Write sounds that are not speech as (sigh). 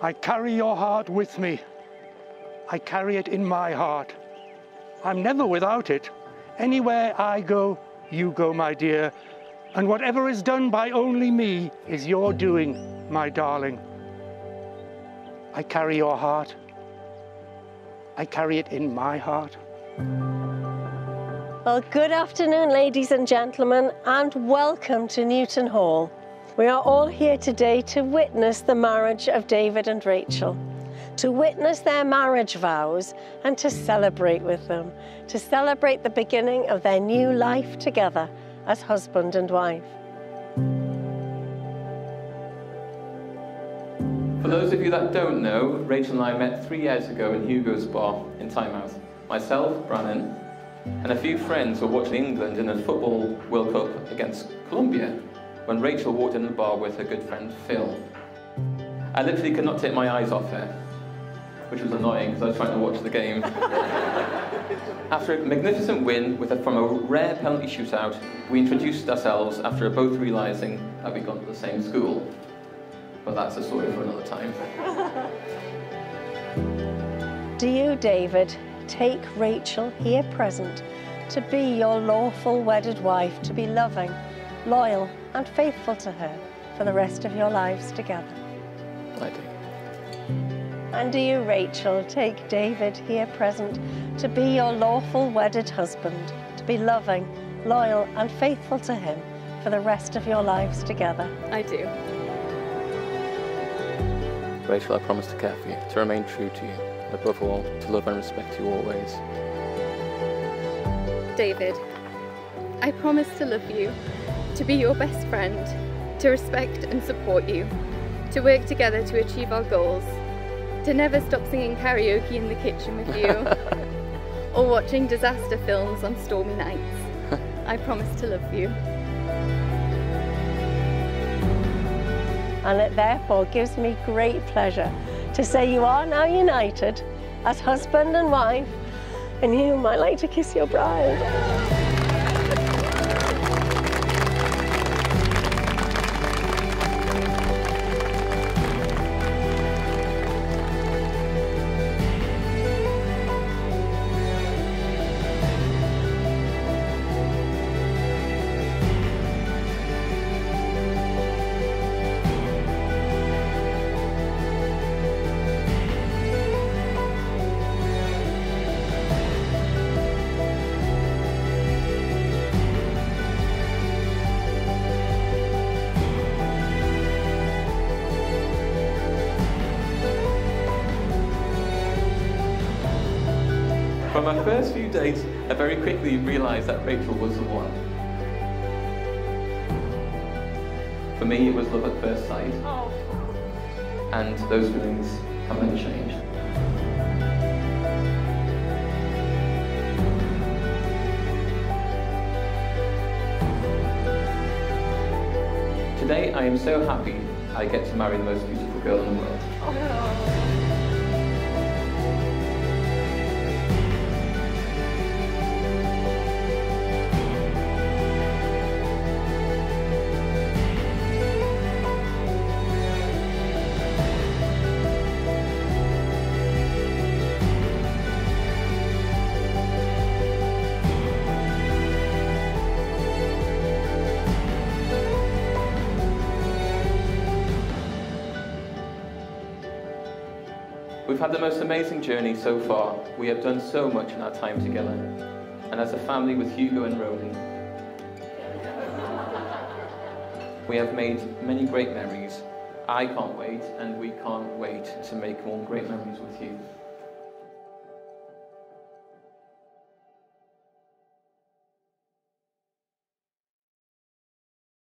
I carry your heart with me. I carry it in my heart. I'm never without it. Anywhere I go, you go, my dear. And whatever is done by only me is your doing, my darling. I carry your heart. I carry it in my heart. Well, good afternoon, ladies and gentlemen, and welcome to Newton Hall. We are all here today to witness the marriage of David and Rachel, to witness their marriage vows and to celebrate with them, to celebrate the beginning of their new life together as husband and wife. For those of you that don't know, Rachel and I met three years ago in Hugo's Bar in Tynemouth. Myself, Brannan, and a few friends were watching England in a football World Cup against Colombia when Rachel walked in the bar with her good friend Phil. I literally could not take my eyes off her, which was annoying because I was trying to watch the game. (laughs) after a magnificent win with a, from a rare penalty shootout, we introduced ourselves after both realising that we'd gone to the same school. But that's a story for another time. (laughs) Do you, David, take Rachel here present to be your lawful wedded wife, to be loving, loyal, and faithful to her for the rest of your lives together. I do. And do you, Rachel, take David here present to be your lawful wedded husband, to be loving, loyal, and faithful to him for the rest of your lives together? I do. Rachel, I promise to care for you, to remain true to you, and above all, to love and respect you always. David, I promise to love you to be your best friend, to respect and support you, to work together to achieve our goals, to never stop singing karaoke in the kitchen with you, (laughs) or watching disaster films on stormy nights. I promise to love you. And it therefore gives me great pleasure to say you are now united as husband and wife, and you might like to kiss your bride. From my first few dates, I very quickly realised that Rachel was the one. For me, it was love at first sight. Oh. And those feelings have never changed. Today, I am so happy I get to marry the most beautiful girl in the world. Oh. We've had the most amazing journey so far. We have done so much in our time together. And as a family with Hugo and Rowley, we have made many great memories. I can't wait, and we can't wait to make more great memories with you.